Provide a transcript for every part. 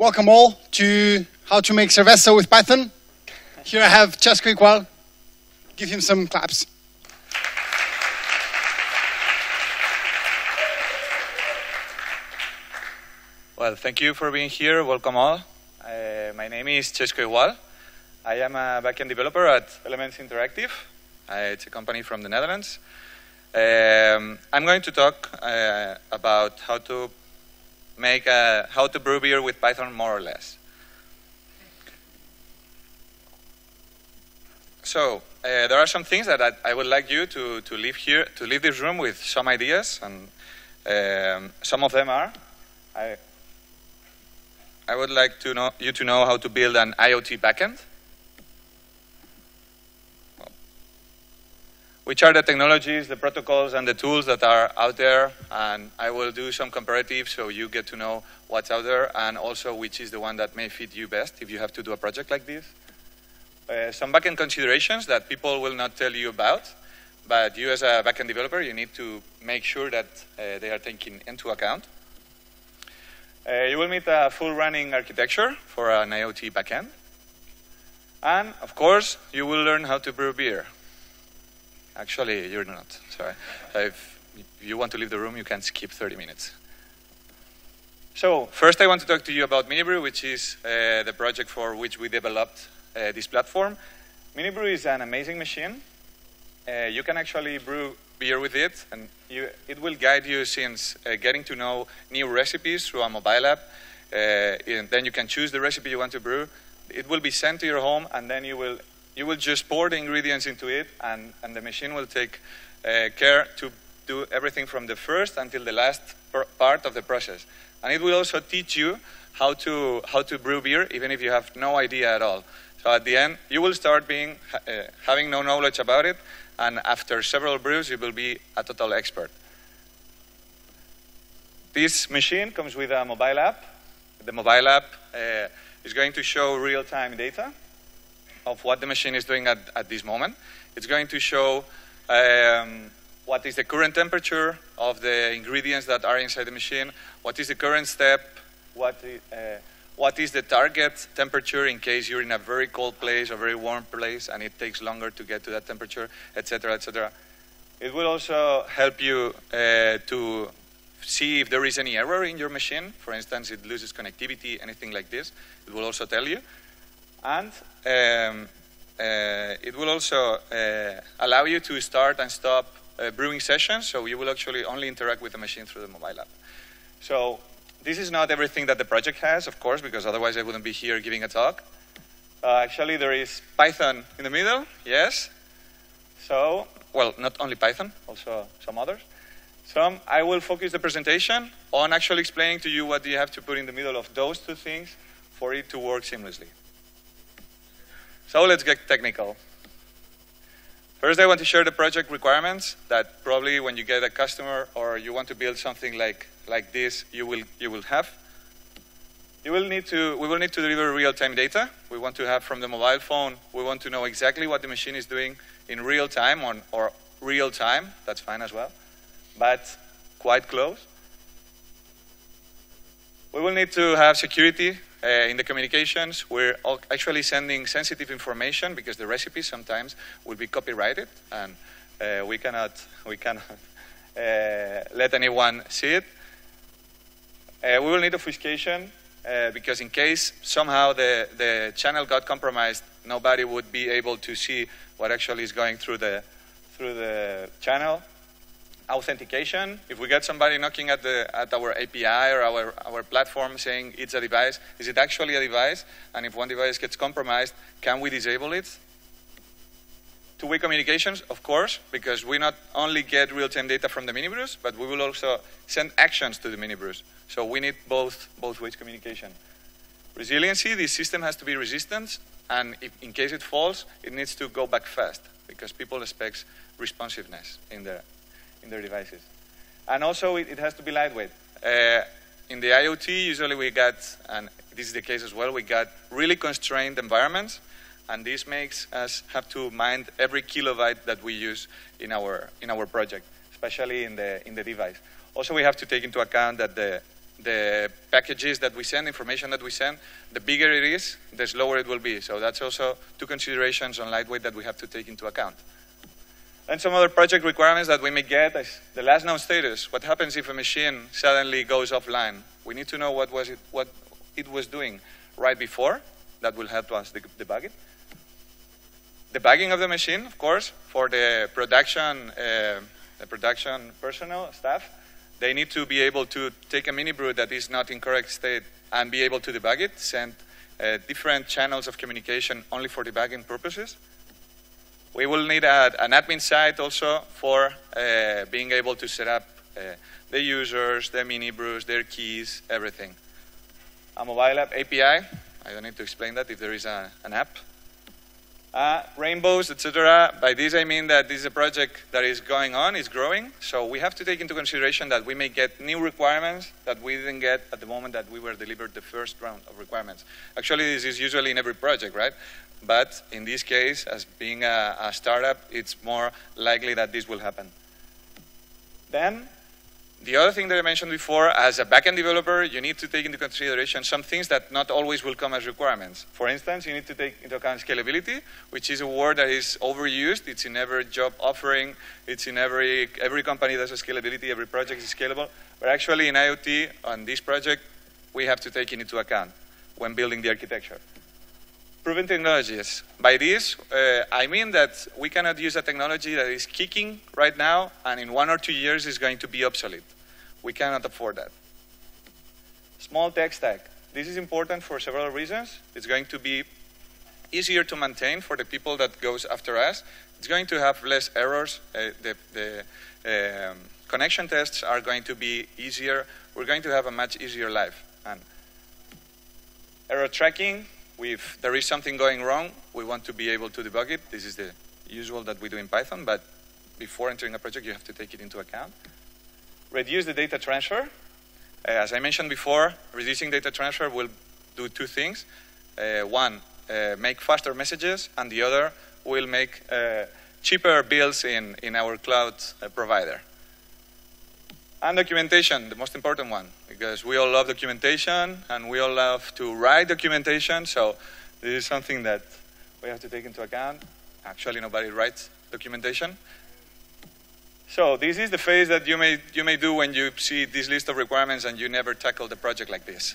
Welcome all to how to make cerveza with Python. Here I have Chesco Igual. Give him some claps. Well, thank you for being here. Welcome all. Uh, my name is Chesco Igual. I am a backend developer at Elements Interactive. Uh, it's a company from the Netherlands. Um, I'm going to talk uh, about how to make a, how to brew beer with Python more or less. So uh, there are some things that I, I, would like you to, to leave here, to leave this room with some ideas, and um, some of them are. I, I would like to know, you to know how to build an IoT backend. Which are the technologies, the protocols, and the tools that are out there. And I will do some comparatives so you get to know what's out there and also which is the one that may fit you best if you have to do a project like this. Uh, some backend considerations that people will not tell you about, but you as a backend developer, you need to make sure that uh, they are taken into account. Uh, you will meet a full running architecture for an IoT backend. And of course, you will learn how to brew beer. Actually, you're not. Sorry. If you want to leave the room, you can skip 30 minutes. So, first I want to talk to you about Minibrew, which is uh, the project for which we developed uh, this platform. Minibrew is an amazing machine. Uh, you can actually brew beer with it, and you, it will guide you since uh, getting to know new recipes through a mobile app. Uh, and then you can choose the recipe you want to brew. It will be sent to your home, and then you will you will just pour the ingredients into it, and, and the machine will take uh, care to do everything from the first until the last part of the process. And it will also teach you how to, how to brew beer, even if you have no idea at all. So at the end, you will start being, uh, having no knowledge about it, and after several brews, you will be a total expert. This machine comes with a mobile app. The mobile app uh, is going to show real-time data of what the machine is doing at, at this moment. It's going to show um, what is the current temperature of the ingredients that are inside the machine, what is the current step, what, uh, what is the target temperature in case you're in a very cold place or very warm place and it takes longer to get to that temperature, etc., etc. It will also help you uh, to see if there is any error in your machine. For instance, it loses connectivity, anything like this. It will also tell you. And um, uh, it will also uh, allow you to start and stop uh, brewing sessions, so you will actually only interact with the machine through the mobile app. So this is not everything that the project has, of course, because otherwise I wouldn't be here giving a talk. Uh, actually, there is Python in the middle, yes. So, well, not only Python, also some others. So I will focus the presentation on actually explaining to you what you have to put in the middle of those two things for it to work seamlessly. So let's get technical. First, I want to share the project requirements that probably when you get a customer or you want to build something like, like this, you will, you will have. You will need to, we will need to deliver real-time data. We want to have from the mobile phone, we want to know exactly what the machine is doing in real time on, or real time, that's fine as well, but quite close. We will need to have security uh, in the communications, we're actually sending sensitive information because the recipes sometimes will be copyrighted and uh, we cannot, we cannot uh, let anyone see it. Uh, we will need obfuscation uh, because in case somehow the, the channel got compromised, nobody would be able to see what actually is going through the, through the channel authentication. If we get somebody knocking at, the, at our API or our, our platform saying it's a device, is it actually a device? And if one device gets compromised, can we disable it? Two-way communications, of course, because we not only get real-time data from the mini brews, but we will also send actions to the mini brews. So we need both, both ways communication. Resiliency, the system has to be resistant, and if, in case it falls, it needs to go back fast, because people expect responsiveness in the, in their devices. And also, it, it has to be lightweight. Uh, in the IoT, usually we got, and this is the case as well, we got really constrained environments, and this makes us have to mind every kilobyte that we use in our, in our project, especially in the, in the device. Also, we have to take into account that the, the packages that we send, information that we send, the bigger it is, the slower it will be. So that's also two considerations on lightweight that we have to take into account. And some other project requirements that we may get is the last known status. What happens if a machine suddenly goes offline? We need to know what, was it, what it was doing right before. That will help us debug it. Debugging of the machine, of course, for the production, uh, the production personnel, staff. They need to be able to take a mini brew that is not in correct state and be able to debug it, send uh, different channels of communication only for debugging purposes. We will need a, an admin site also for uh, being able to set up uh, the users, the mini brews, their keys, everything. A mobile app API, I don't need to explain that if there is a, an app. Uh, rainbows, etc. By this I mean that this is a project that is going on, is growing. So we have to take into consideration that we may get new requirements that we didn't get at the moment that we were delivered the first round of requirements. Actually, this is usually in every project, right? But in this case, as being a, a startup, it's more likely that this will happen. Then, the other thing that I mentioned before, as a backend developer, you need to take into consideration some things that not always will come as requirements. For instance, you need to take into account scalability, which is a word that is overused. It's in every job offering. It's in every, every company that has scalability. Every project is scalable. But actually in IoT, on this project, we have to take it into account when building the architecture proven technologies. By this, uh, I mean that we cannot use a technology that is kicking right now and in one or two years is going to be obsolete. We cannot afford that. Small tech stack. This is important for several reasons. It's going to be easier to maintain for the people that goes after us. It's going to have less errors. Uh, the, the um, connection tests are going to be easier. We're going to have a much easier life. And error tracking, if there is something going wrong, we want to be able to debug it. This is the usual that we do in Python, but before entering a project, you have to take it into account. Reduce the data transfer. Uh, as I mentioned before, reducing data transfer will do two things. Uh, one, uh, make faster messages, and the other will make uh, cheaper bills in, in our cloud uh, provider. And documentation, the most important one, because we all love documentation and we all love to write documentation. So this is something that we have to take into account. Actually, nobody writes documentation. So this is the phase that you may, you may do when you see this list of requirements and you never tackle the project like this.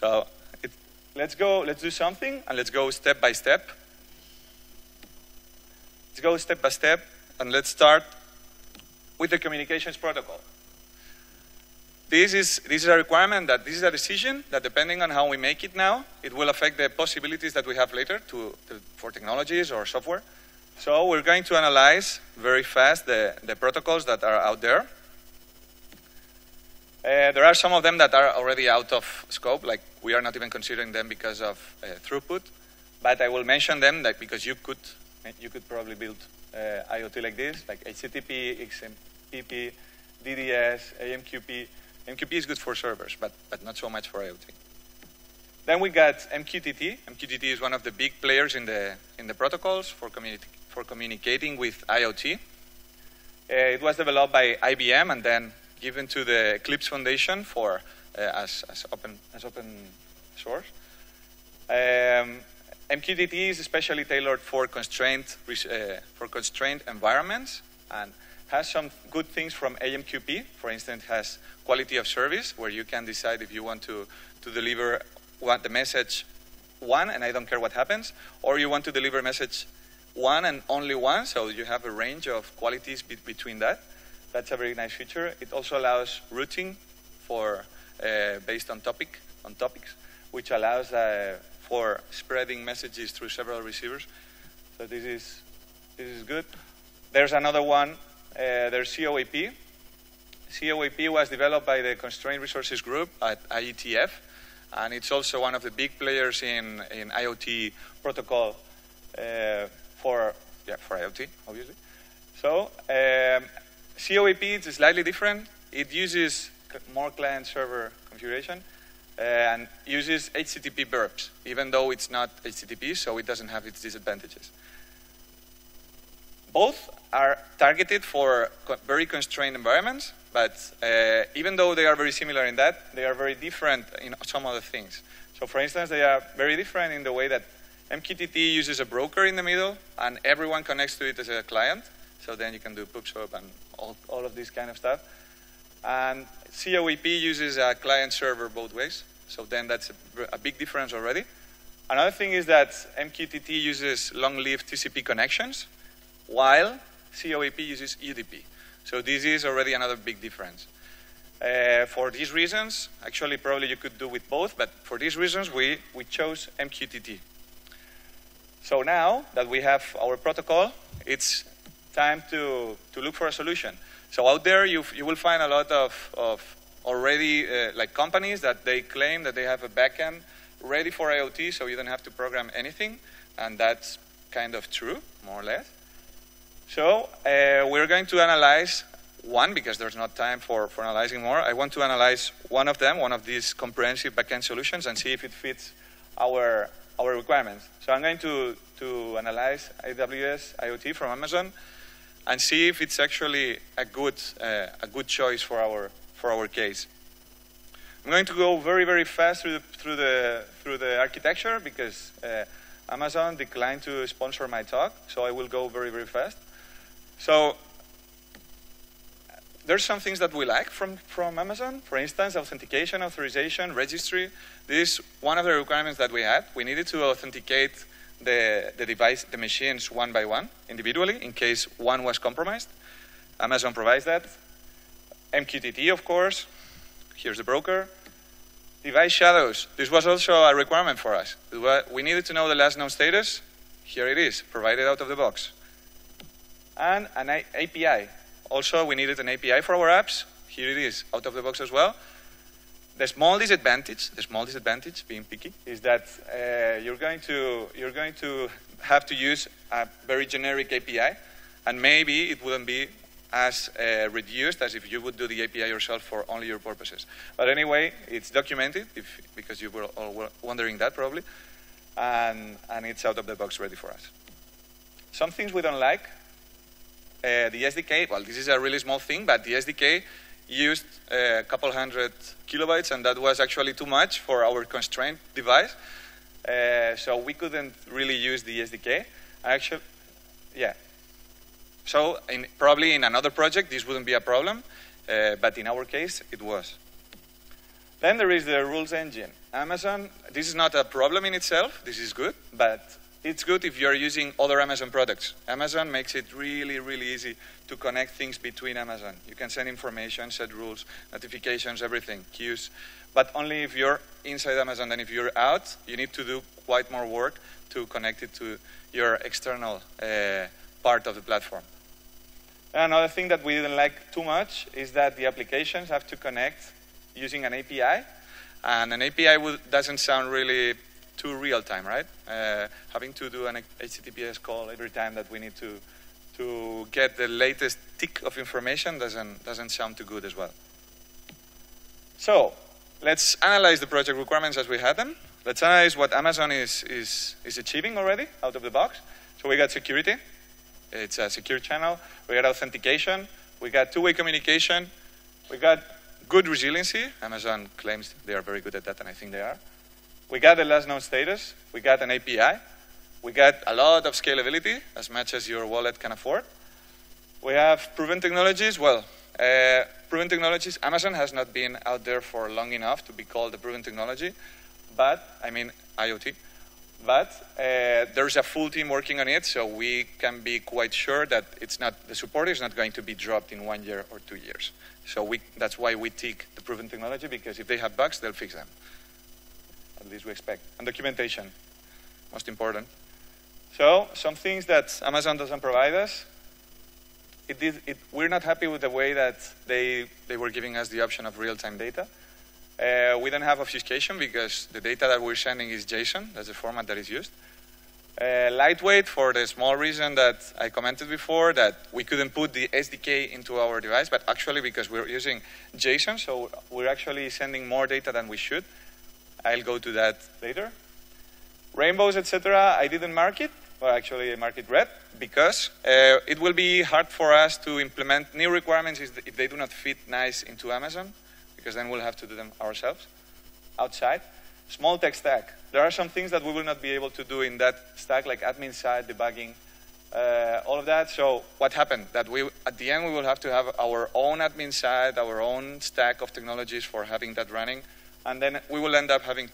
So it, let's go, let's do something and let's go step by step. Let's go step by step and let's start with the communications protocol. This is, this is a requirement that this is a decision that depending on how we make it now, it will affect the possibilities that we have later to, to, for technologies or software. So we're going to analyze very fast the, the protocols that are out there. Uh, there are some of them that are already out of scope, like we are not even considering them because of uh, throughput. But I will mention them because you could, you could probably build uh, IoT like this, like HTTP, XMPP, DDS, AMQP, MQP is good for servers, but, but not so much for IoT. Then we got MQTT. MQTT is one of the big players in the, in the protocols for, communi for communicating with IoT. Uh, it was developed by IBM and then given to the Eclipse Foundation for, uh, as, as, open, as open source. Um, MQTT is especially tailored for constrained, uh, for constrained environments and has some good things from AMQP. For instance, has quality of service, where you can decide if you want to, to deliver one, the message one, and I don't care what happens, or you want to deliver message one and only one, so you have a range of qualities be between that. That's a very nice feature. It also allows routing for uh, based on topic on topics, which allows uh, for spreading messages through several receivers. So this is this is good. There's another one. Uh, there's COAP, COAP was developed by the Constrained Resources Group at IETF, and it's also one of the big players in, in IoT protocol uh, for, yeah, for IoT, obviously. So um, COAP is slightly different. It uses more client-server configuration uh, and uses HTTP verbs, even though it's not HTTP, so it doesn't have its disadvantages. Both are targeted for very constrained environments, but uh, even though they are very similar in that, they are very different in some other things. So, for instance, they are very different in the way that MQTT uses a broker in the middle, and everyone connects to it as a client. So then you can do PubSub and all, all of this kind of stuff. And COAP uses a client server both ways. So then that's a, a big difference already. Another thing is that MQTT uses long-lived TCP connections, while COAP uses UDP. So this is already another big difference. Uh, for these reasons, actually probably you could do with both, but for these reasons we, we chose MQTT. So now that we have our protocol, it's time to, to look for a solution. So out there you, you will find a lot of, of already uh, like companies that they claim that they have a backend ready for IoT, so you don't have to program anything, and that's kind of true, more or less. So uh, we're going to analyze one because there's not time for, for analyzing more. I want to analyze one of them, one of these comprehensive backend solutions, and see if it fits our our requirements. So I'm going to to analyze AWS IoT from Amazon and see if it's actually a good uh, a good choice for our for our case. I'm going to go very very fast through the through the through the architecture because uh, Amazon declined to sponsor my talk, so I will go very very fast. So there's some things that we like from, from Amazon. For instance, authentication, authorization, registry. This is one of the requirements that we had. We needed to authenticate the, the device, the machines one by one, individually, in case one was compromised. Amazon provides that. MQTT, of course. Here's the broker. Device shadows. This was also a requirement for us. We needed to know the last known status. Here it is, provided out of the box. And an API. Also, we needed an API for our apps. Here it is, out of the box as well. The small disadvantage, the small disadvantage, being picky, is that uh, you're going to you're going to have to use a very generic API, and maybe it wouldn't be as uh, reduced as if you would do the API yourself for only your purposes. But anyway, it's documented, if, because you were all wondering that probably, and, and it's out of the box ready for us. Some things we don't like, uh, the SDK, well, this is a really small thing, but the SDK used uh, a couple hundred kilobytes, and that was actually too much for our constrained device. Uh, so we couldn't really use the SDK. Actually, yeah. So in, probably in another project this wouldn't be a problem, uh, but in our case it was. Then there is the rules engine. Amazon, this is not a problem in itself, this is good, but it's good if you're using other Amazon products. Amazon makes it really, really easy to connect things between Amazon. You can send information, set rules, notifications, everything, queues. But only if you're inside Amazon. And if you're out, you need to do quite more work to connect it to your external uh, part of the platform. Another thing that we didn't like too much is that the applications have to connect using an API. And an API doesn't sound really too real time, right? Uh, having to do an HTTPS call every time that we need to to get the latest tick of information doesn't doesn't sound too good as well. So let's analyze the project requirements as we had them. Let's analyze what Amazon is is is achieving already out of the box. So we got security. It's a secure channel. We got authentication. We got two-way communication. We got good resiliency. Amazon claims they are very good at that, and I think they are. We got the last known status. We got an API. We got a lot of scalability, as much as your wallet can afford. We have proven technologies. Well, uh, proven technologies, Amazon has not been out there for long enough to be called a proven technology, but, I mean, IoT. But uh, there's a full team working on it, so we can be quite sure that it's not, the support is not going to be dropped in one year or two years. So we, that's why we tick the proven technology, because if they have bugs, they'll fix them at least we expect. And documentation, most important. So some things that Amazon doesn't provide us, it did, it, we're not happy with the way that they, they were giving us the option of real-time data. Uh, we don't have obfuscation because the data that we're sending is JSON. That's the format that is used. Uh, lightweight for the small reason that I commented before that we couldn't put the SDK into our device, but actually because we're using JSON, so we're actually sending more data than we should. I'll go to that later. Rainbows, etc. I didn't mark it. Well, actually, I marked it red because uh, it will be hard for us to implement new requirements if they do not fit nice into Amazon, because then we'll have to do them ourselves outside. Small tech stack. There are some things that we will not be able to do in that stack, like admin side, debugging, uh, all of that. So what happened? That we, at the end, we will have to have our own admin side, our own stack of technologies for having that running, and then we will end up having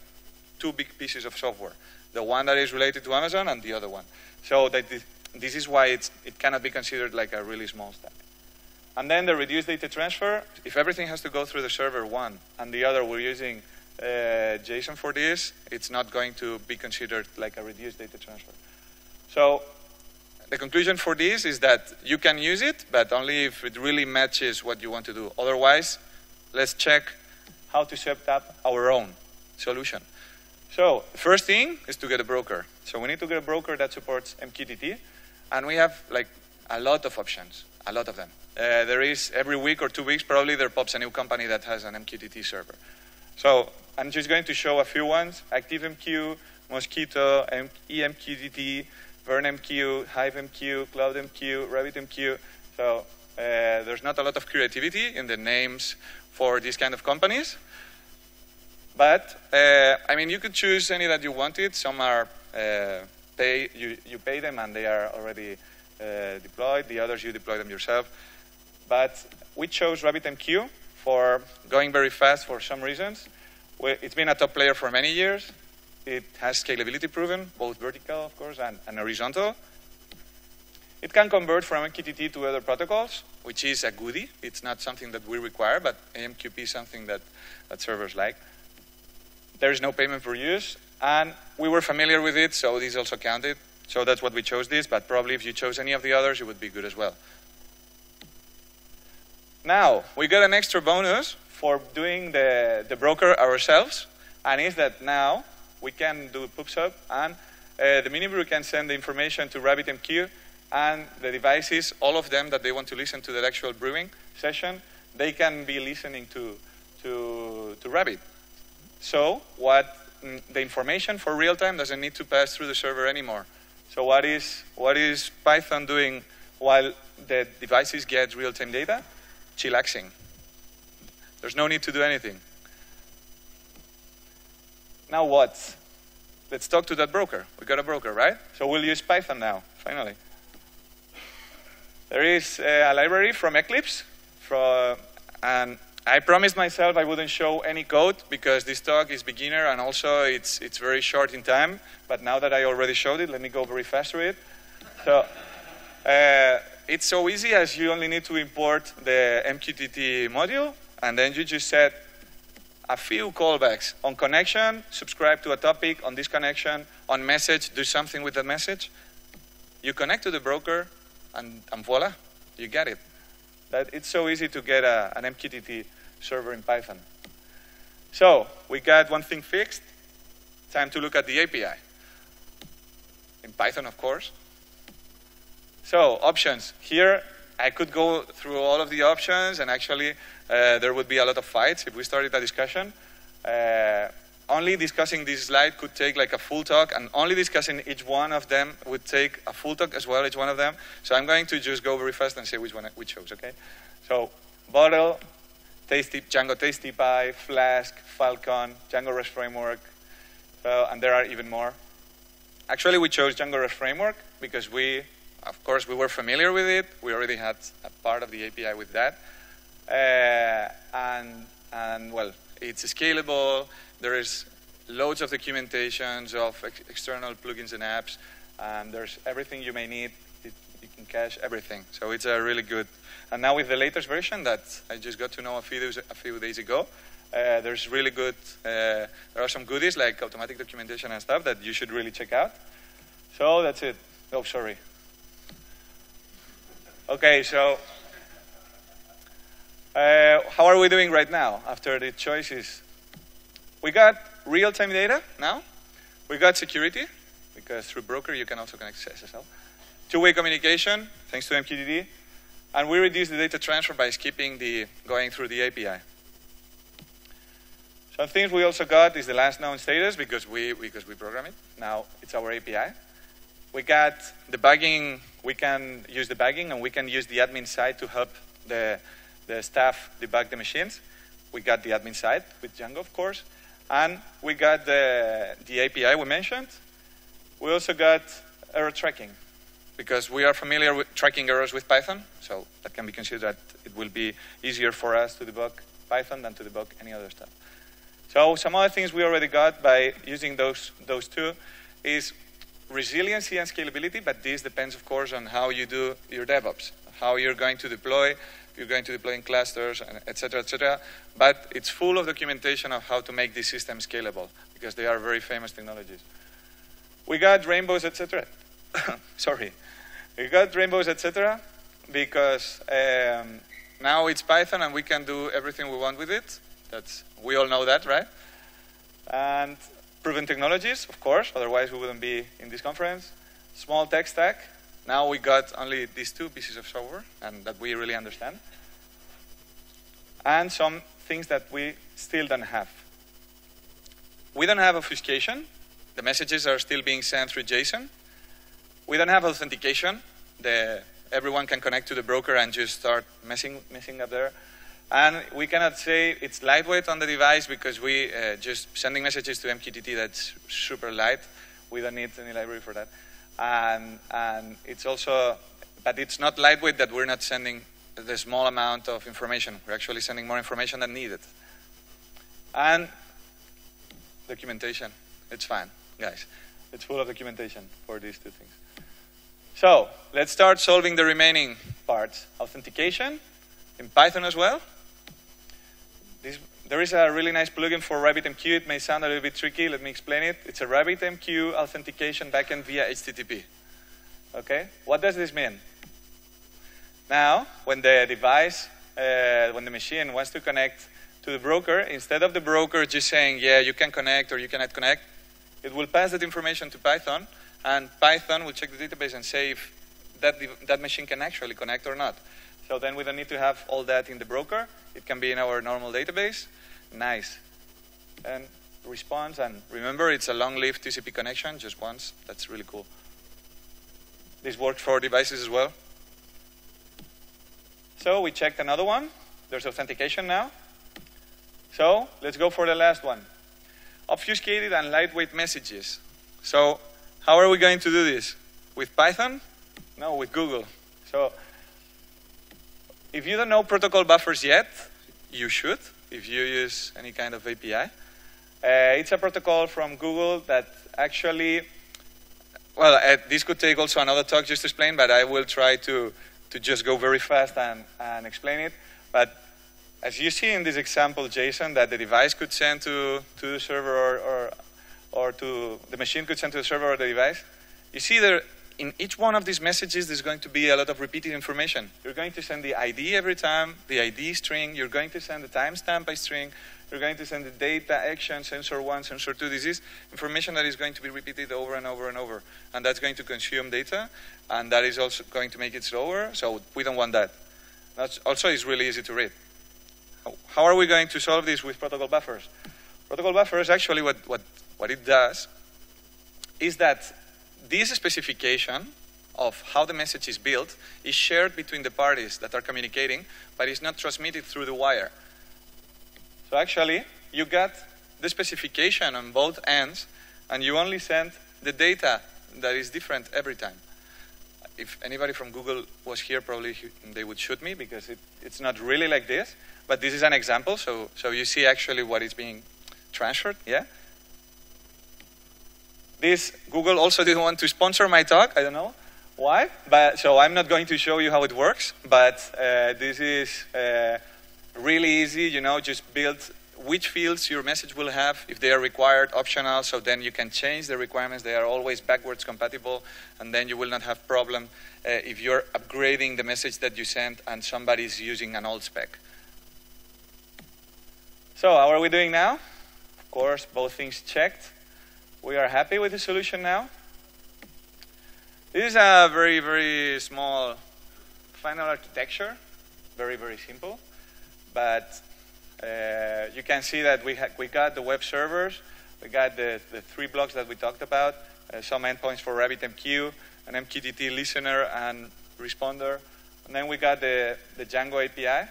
two big pieces of software: the one that is related to Amazon and the other one. So that this is why it cannot be considered like a really small stack. And then the reduced data transfer. If everything has to go through the server one, and the other we're using uh, JSON for this, it's not going to be considered like a reduced data transfer. So the conclusion for this is that you can use it, but only if it really matches what you want to do. Otherwise, let's check how to set up our own solution. So first thing is to get a broker. So we need to get a broker that supports MQTT, and we have like a lot of options, a lot of them. Uh, there is every week or two weeks probably there pops a new company that has an MQTT server. So I'm just going to show a few ones: ActiveMQ, Mosquitto, EMQTT, VerneMQ, HiveMQ, CloudMQ, RabbitMQ. So uh, there's not a lot of creativity in the names for these kind of companies. But uh, I mean, you could choose any that you wanted. Some are uh, pay you, you pay them and they are already uh, deployed. The others you deploy them yourself. But we chose RabbitMQ for going very fast for some reasons. It's been a top player for many years. It has scalability proven, both vertical, of course, and, and horizontal. It can convert from MQTT to other protocols, which is a goodie. It's not something that we require, but AMQP is something that, that servers like. There is no payment per use, and we were familiar with it, so this also counted. So that's what we chose this, but probably if you chose any of the others, it would be good as well. Now, we got an extra bonus for doing the, the broker ourselves, and is that now we can do PubSub, and uh, the mini brew can send the information to RabbitMQ, and the devices, all of them that they want to listen to the actual brewing session, they can be listening to, to, to Rabbit. So what mm, the information for real time doesn't need to pass through the server anymore. So what is, what is Python doing while the devices get real-time data? Chillaxing. There's no need to do anything. Now what? Let's talk to that broker. We got a broker, right? So we'll use Python now, finally. There is a library from Eclipse, from, and I promised myself I wouldn't show any code because this talk is beginner and also it's, it's very short in time. But now that I already showed it, let me go very fast through it. So uh, it's so easy as you only need to import the MQTT module and then you just set a few callbacks on connection, subscribe to a topic, on this connection, on message, do something with that message. You connect to the broker, and, and voila, you get it. That it's so easy to get a, an MQTT server in Python. So we got one thing fixed. Time to look at the API. In Python, of course. So options. Here, I could go through all of the options, and actually, uh, there would be a lot of fights if we started a discussion. Uh, only discussing this slide could take like a full talk, and only discussing each one of them would take a full talk as well, each one of them. So I'm going to just go very fast and say which one we chose, okay? So, Bottle, Tasty, Django TastyPie, Flask, Falcon, Django REST Framework, so, and there are even more. Actually, we chose Django REST Framework because we, of course, we were familiar with it. We already had a part of the API with that. Uh, and, and, well, it's scalable. There is loads of documentations of ex external plugins and apps. And there's everything you may need. It, you can cache everything. So it's a really good. And now with the latest version that I just got to know a few days, a few days ago, uh, there's really good. Uh, there are some goodies like automatic documentation and stuff that you should really check out. So that's it. Oh, sorry. Okay, so uh, how are we doing right now after the choices? We got real-time data now. We got security, because through broker you can also connect to SSL. Two-way communication, thanks to MQTT. And we reduce the data transfer by skipping the going through the API. Some things we also got is the last known status because we because we program it. Now it's our API. we got the debugging, we can use the debugging, and we can use the admin side to help the, the staff debug the machines. We got the admin side with Django, of course. And we got the, the API we mentioned. We also got error tracking because we are familiar with tracking errors with Python, so that can be considered that it will be easier for us to debug Python than to debug any other stuff. So some other things we already got by using those, those two is resiliency and scalability, but this depends, of course, on how you do your DevOps, how you're going to deploy, you're going to deploy in clusters, et cetera, et cetera. But it's full of documentation of how to make these systems scalable, because they are very famous technologies. We got rainbows, et cetera. Sorry. We got rainbows, etc., because um, now it's Python and we can do everything we want with it. That's we all know that, right? And proven technologies, of course. Otherwise, we wouldn't be in this conference. Small tech stack. Now we got only these two pieces of software, and that we really understand. And some things that we still don't have. We don't have obfuscation. The messages are still being sent through JSON. We don't have authentication. The, everyone can connect to the broker and just start messing, messing up there. And we cannot say it's lightweight on the device because we uh, just sending messages to MQTT that's super light. We don't need any library for that. And, and it's also, but it's not lightweight that we're not sending the small amount of information. We're actually sending more information than needed. And documentation. It's fine, guys. It's full of documentation for these two things. So let's start solving the remaining parts. Authentication in Python as well. This, there is a really nice plugin for RabbitMQ. It may sound a little bit tricky. Let me explain it. It's a RabbitMQ authentication backend via HTTP. Okay? What does this mean? Now, when the device, uh, when the machine wants to connect to the broker, instead of the broker just saying, yeah, you can connect or you cannot connect, it will pass that information to Python and Python will check the database and say if that, that machine can actually connect or not. So then we don't need to have all that in the broker. It can be in our normal database. Nice. And response, and remember, it's a long-lived TCP connection, just once. That's really cool. This works for devices as well. So we checked another one. There's authentication now. So let's go for the last one. Obfuscated and lightweight messages. So how are we going to do this? With Python? No, with Google. So if you don't know protocol buffers yet, you should if you use any kind of API. Uh, it's a protocol from Google that actually, well, uh, this could take also another talk just to explain, but I will try to, to just go very fast and, and explain it. But as you see in this example, JSON, that the device could send to, to the server or, or or to the machine could send to the server or the device. You see there, in each one of these messages, there's going to be a lot of repeated information. You're going to send the ID every time, the ID string. You're going to send the timestamp by string. You're going to send the data, action, sensor one, sensor two. This is information that is going to be repeated over and over and over. And that's going to consume data. And that is also going to make it slower. So we don't want that. That's also is really easy to read. How are we going to solve this with protocol buffers? Protocol buffers, actually, what, what what it does is that this specification of how the message is built is shared between the parties that are communicating, but is not transmitted through the wire. So actually, you get the specification on both ends, and you only send the data that is different every time. If anybody from Google was here, probably they would shoot me because it, it's not really like this. But this is an example, so, so you see actually what is being transferred, yeah? This Google also didn't want to sponsor my talk. I don't know why, but so I'm not going to show you how it works. But uh, this is uh, really easy. You know, just build which fields your message will have if they are required, optional. So then you can change the requirements. They are always backwards compatible, and then you will not have problem uh, if you're upgrading the message that you sent and somebody is using an old spec. So how are we doing now? Of course, both things checked. We are happy with the solution now. This is a very, very small final architecture, very, very simple. But uh, you can see that we, we got the web servers, we got the, the three blocks that we talked about, uh, some endpoints for RabbitMQ, an MQTT listener and responder, and then we got the, the Django API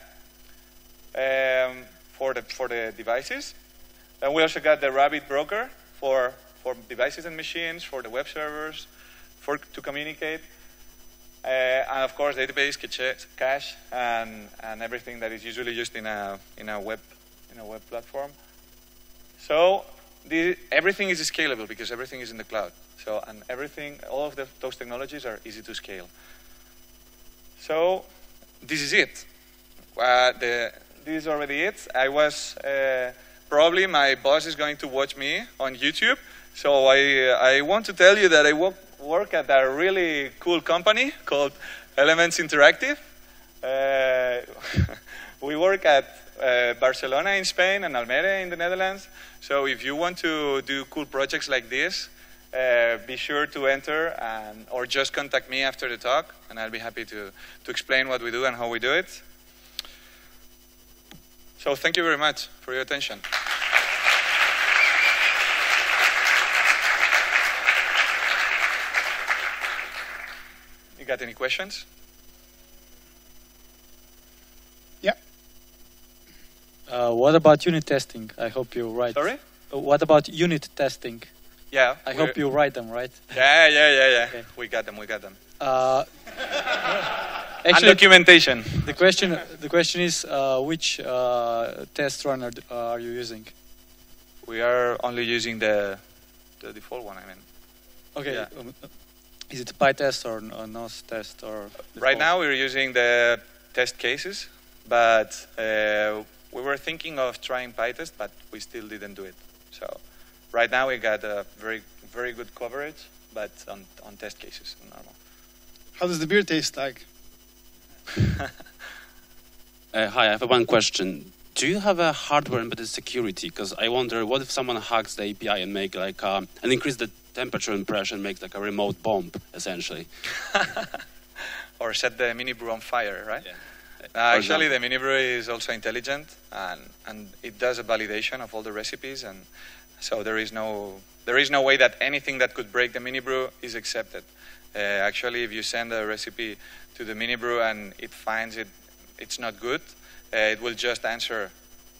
um, for, the, for the devices. Then we also got the Rabbit broker for, for devices and machines, for the web servers, for to communicate. Uh, and of course, database, cache, and, and everything that is usually used in a, in a, web, in a web platform. So the, everything is scalable because everything is in the cloud. So, and everything, all of the, those technologies are easy to scale. So, this is it. Uh, the, this is already it. I was, uh, probably my boss is going to watch me on YouTube. So I, I want to tell you that I work, work at a really cool company called Elements Interactive. Uh, we work at uh, Barcelona in Spain and Almere in the Netherlands. So if you want to do cool projects like this, uh, be sure to enter and, or just contact me after the talk, and I'll be happy to, to explain what we do and how we do it. So thank you very much for your attention. Got any questions? Yeah. Uh, what about unit testing? I hope you write. Sorry? Uh, what about unit testing? Yeah. I hope you write them, right? Yeah, yeah, yeah, yeah. Okay. We got them. We got them. Uh, and actually, documentation. the question the question is uh, which uh, test runner uh, are you using? We are only using the the default one. I mean, Okay. Yeah. Um, is it PyTest or n- uh, nosetest or? right now we're using the test cases, but uh, we were thinking of trying PyTest, but we still didn't do it. So right now we got a very very good coverage, but on on test cases, normal. How does the beer taste like? Uh, hi, I have one question. Do you have a hardware embedded security? Because I wonder, what if someone hacks the API and make like um, and increase the temperature and pressure makes like a remote bomb, essentially? or set the mini brew on fire, right? Yeah. Uh, actually, example. the mini brew is also intelligent, and and it does a validation of all the recipes, and so there is no there is no way that anything that could break the mini brew is accepted. Uh, actually, if you send a recipe to the mini brew and it finds it it's not good, uh, it will just answer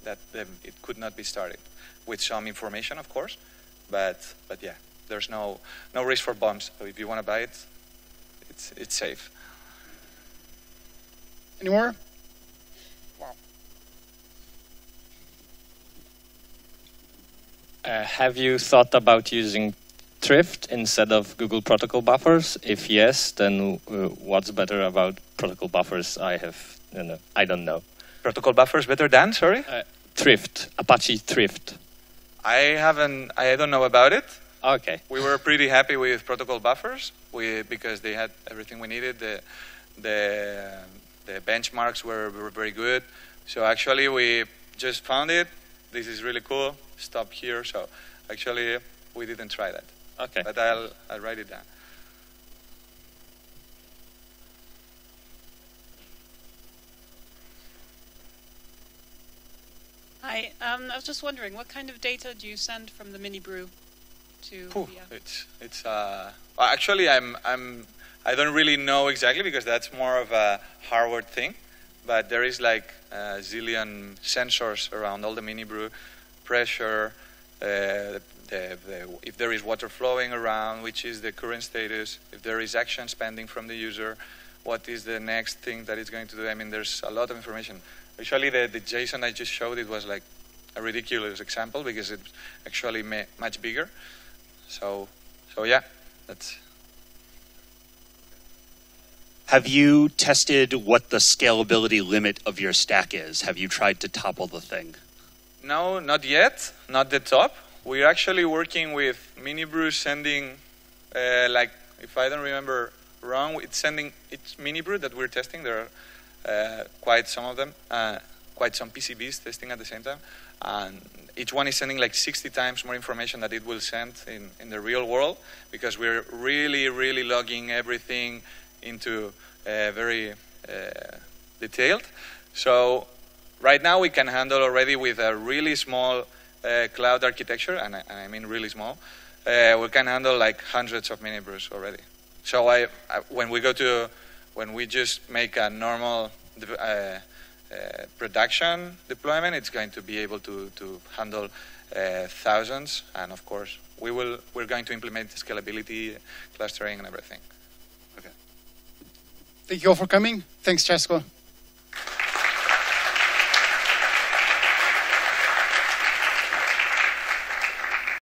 that the, it could not be started with some information, of course. But but yeah, there's no no risk for bombs. So if you want to buy it, it's it's safe. Any more? Uh, have you thought about using Thrift instead of Google Protocol buffers? If yes, then uh, what's better about protocol buffers? I have, you know, I don't know. Protocol buffers better than sorry. Thrift, Apache Thrift. I haven't. I don't know about it. Okay. We were pretty happy with protocol buffers, we, because they had everything we needed. The the the benchmarks were, were very good. So actually, we just found it. This is really cool. Stop here. So actually, we didn't try that, Okay. but I'll I'll write it down. Hi, um, I was just wondering, what kind of data do you send from the mini brew to app? It's it's uh actually I'm I'm I don't really know exactly because that's more of a hardware thing, but there is like a zillion sensors around all the mini brew, pressure, uh, the, the, if there is water flowing around, which is the current status, if there is action spending from the user, what is the next thing that it's going to do. I mean, there's a lot of information. Actually, the, the JSON I just showed it was like a ridiculous example because it's actually ma- much bigger. So, so yeah, that's Have you tested what the scalability limit of your stack is? Have you tried to topple the thing? no, not yet, not the top. We're actually working with Minibrew sending, uh, like, if I don't remember wrong, it's sending it's Minibrew that we're testing. There are uh, quite some of them, uh, quite some PCBs testing at the same time, and each one is sending like 60 times more information that it will send in, in the real world because we're really, really logging everything into uh, very uh, detailed. So right now we can handle already with a really small uh, cloud architecture, and I, I mean really small, uh, we can handle like hundreds of mini brews already. So I, I, when we go to, when we just make a normal de- uh, production deployment, it's going to be able to, to handle uh, thousands, and of course, we will, we're going to implement scalability, clustering, and everything. Okay. Thank you all for coming. Thanks, Chesco.